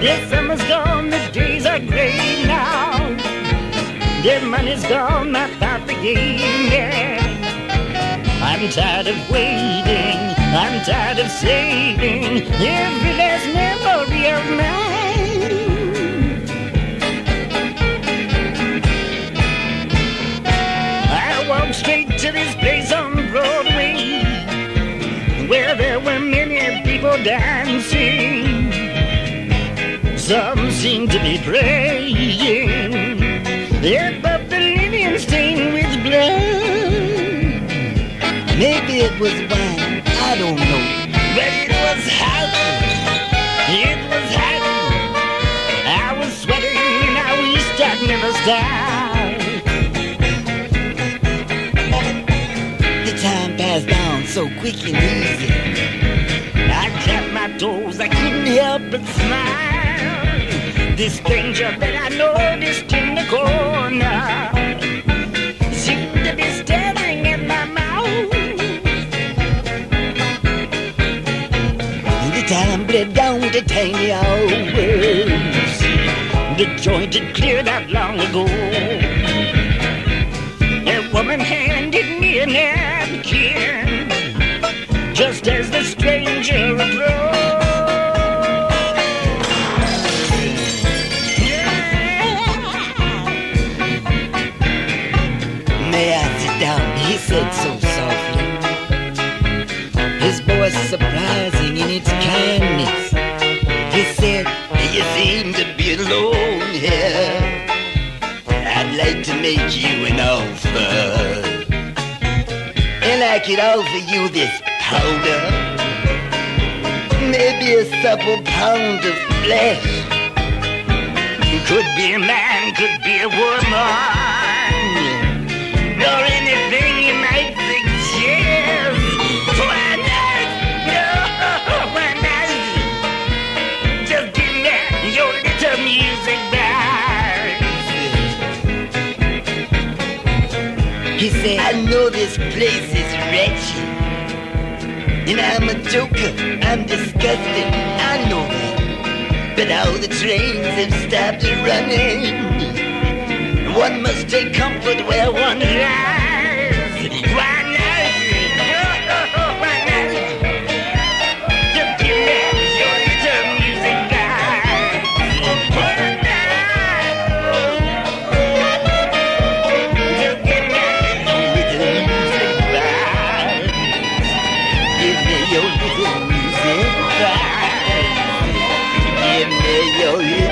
The summer's gone, the days are gray now. The money's gone, I thought the game. I'm tired of waiting, I'm tired of saving every last memory of mine. I walked straight to this place on Broadway where there were many people dancing. Some seem to be praying above the living stained with blood. Maybe it was wine. I don't know. But it was hot. It was hot. I was sweating and I wished I'd never stop. The time passed on so quick and easy. I tapped my toes, I couldn't help but smile. This danger that I noticed in the corner seemed to be staring at my mouth. The time bled down to tiny hours. The joint had cleared out long ago. A woman handed me a napkin just as the stranger said so softly. His voice surprising in its kindness. He said, You seem to be alone here. I'd like to make you an offer. and I could offer you this Powder, maybe a supple pound of flesh. Could be a man, could be a woman, He said, I know this place is wretched. and I'm a joker. I'm disgusted. I know that. But all the trains have stopped running. One must take comfort where one Lies. Give me your